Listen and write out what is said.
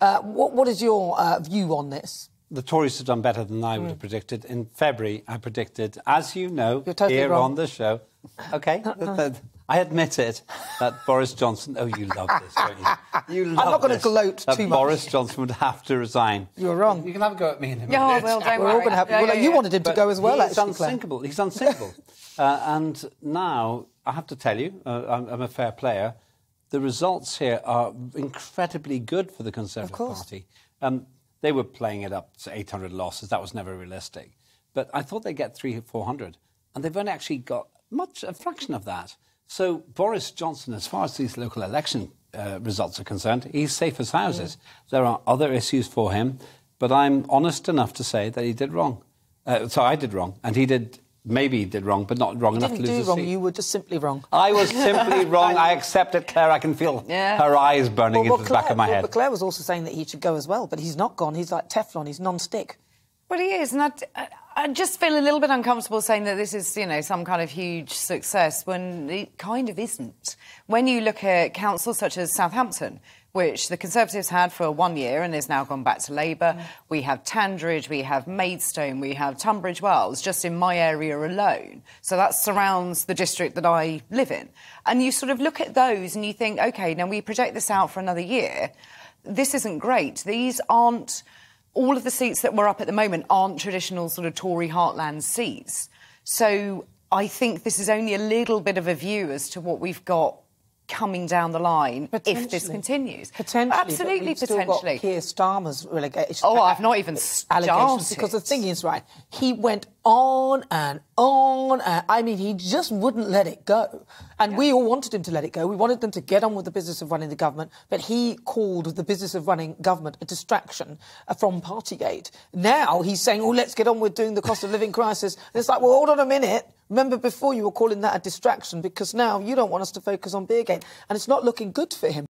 Uh, what, what is your uh, view on this? The Tories have done better than I would have predicted. In February, I predicted, as you know, totally here wrong. on the show, okay, I admit it, that Boris Johnson. Oh, you love this, don't you? You love I'm not gonna gloat that too much. Boris Johnson would have to resign. You're wrong. You can have a go at me in a minute. Yeah, well, don't We're all going to have. Yeah, well, yeah, you yeah. wanted him to go as well, he's actually. Claire. unsinkable. He's unsinkable. uh, and now, I have to tell you, uh, I'm, I'm a fair player. The results here are incredibly good for the Conservative. Party. Um, they were playing it up to 800 losses. That was never realistic. But I thought they'd get three, 400. And they've only actually got much, a fraction of that. So Boris Johnson, as far as these local election uh, results are concerned, he's safe as houses. There are other issues for him. But I'm honest enough to say that he did wrong. Uh, so I did wrong. And he did, maybe he did wrong, but not wrong You enough didn't to lose do wrong. seat. You were just simply wrong. I was simply wrong. I accept it, Claire. I can feel Yeah. her eyes burning Well, into the back of my well, head. But Claire was also saying that he should go as well, but he's not gone. He's like Teflon. He's non-stick. Well, he is, and I, I- just feel a little bit uncomfortable saying that this is, you know, some kind of huge success when it kind of isn't. When you look at councils such as Southampton, which the Conservatives had for one year and has now gone back to Labour, mm. we have Tandridge, we have Maidstone, we have Tunbridge Wells, just in my area alone. So that surrounds the district that I live in. And you sort of look at those and you think, OK, now we project this out for another year. This isn't great. These aren't all of the seats that were up at the moment aren't traditional sort of Tory heartland seats. So I think this is only a little bit of a view as to what we've got coming down the line if this continues. Potentially, absolutely, we've still got Keir Starmer's relegation. Oh, I've not even allegations started. because the thing is, right? He went on and on. And, I mean, he just wouldn't let it go, and we all wanted him to let it go. We wanted them to get on with the business of running the government, but he called the business of running government a distraction uh, from Partygate. Now he's saying, "Oh, let's get on with doing the cost of living crisis." And it's like, well, hold on a minute. Remember before you were calling that a distraction because now you don't want us to focus on Beergate, and it's not looking good for him.